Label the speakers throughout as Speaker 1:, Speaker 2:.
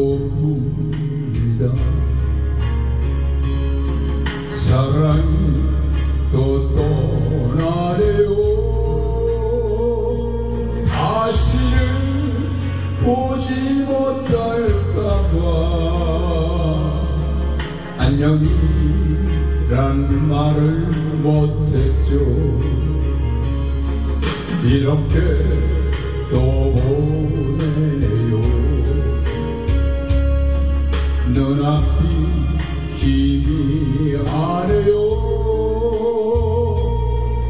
Speaker 1: 봅니다. 사랑이 또 떠나래요. 다시는 보지 못할까봐. 안녕이란 말을 못했죠. 이렇게 또 보내네요 눈앞이 희미하네요.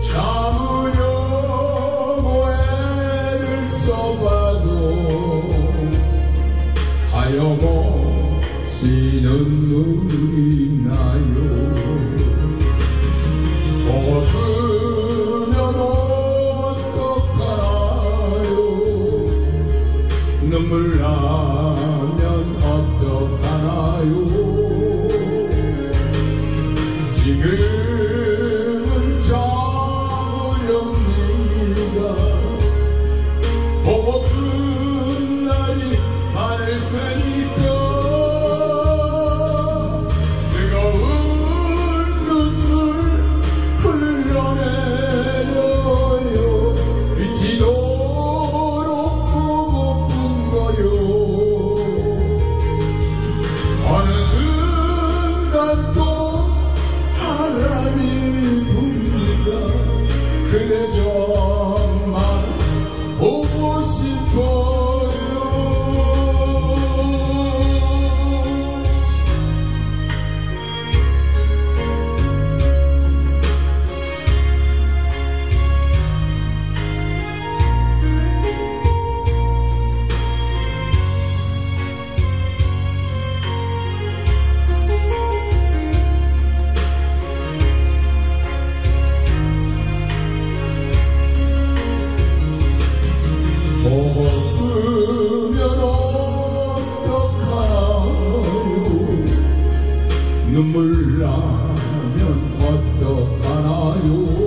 Speaker 1: 참으려고 애를 써봐도 하염없이 눈물이 나요. 벗으면 어떡하나요? 눈물 나면 어떡하나요? 지금 그대 눈물 나면 어떡하나요